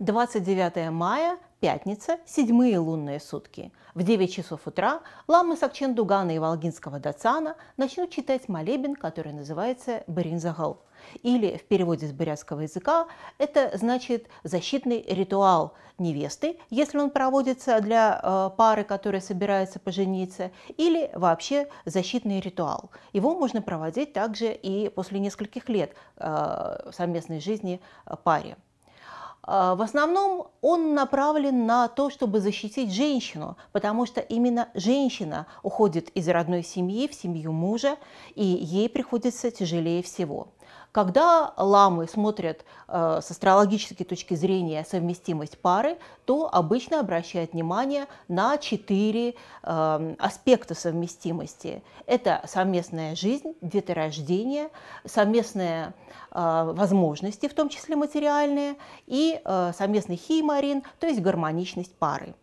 29 мая, пятница, седьмые лунные сутки. В 9 часов утра ламы Сакчен Дугана и Волгинского Дацана начнут читать молебен, который называется Баринзагал. Или в переводе с бурятского языка это значит защитный ритуал невесты, если он проводится для э, пары, которая собирается пожениться, или вообще защитный ритуал. Его можно проводить также и после нескольких лет э, совместной жизни э, паре. А, в основном он направлен на то, чтобы защитить женщину, потому что именно женщина уходит из родной семьи в семью мужа, и ей приходится тяжелее всего. Когда ламы смотрят э, с астрологической точки зрения совместимость пары, то обычно обращают внимание на четыре э, аспекта совместимости. Это совместная жизнь, деторождение, совместные э, возможности, в том числе материальные, и э, совместный химарин, то есть гармоничность пары.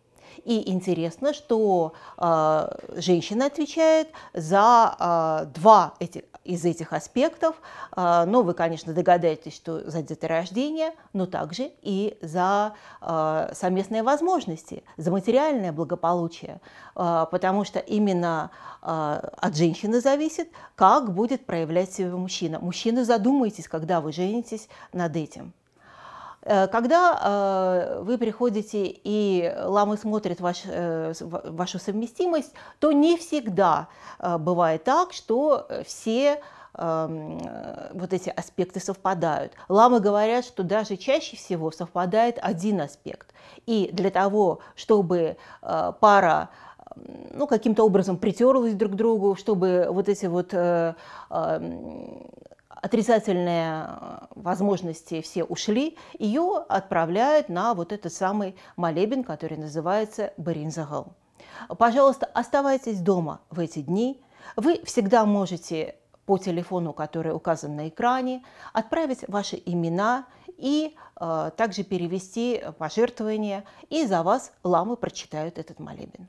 И интересно, что э, женщина отвечает за э, два эти, из этих аспектов. Э, ну, вы, конечно, догадаетесь, что за деторождение, но также и за э, совместные возможности, за материальное благополучие, э, потому что именно от женщины зависит, как будет проявлять себя мужчина. Мужчина, задумайтесь, когда вы женитесь над этим. Э, когда э, вы приходите и ламы смотрят ваш, э, вашу совместимость, то не всегда бывает так, что все эм, вот эти аспекты совпадают. Ламы говорят, что даже чаще всего совпадает один аспект. И для того, чтобы пара ну, каким-то образом притерлась друг к другу, чтобы вот эти вот эм, отрицательные э, возможности все ушли, ее отправляют на вот этот самый молебен, который называется Баринзагал. Пожалуйста, оставайтесь дома в эти дни. Вы всегда можете по телефону, который указан на экране, отправить ваши имена и э, также перевести пожертвования, и за вас ламы прочитают этот молебен.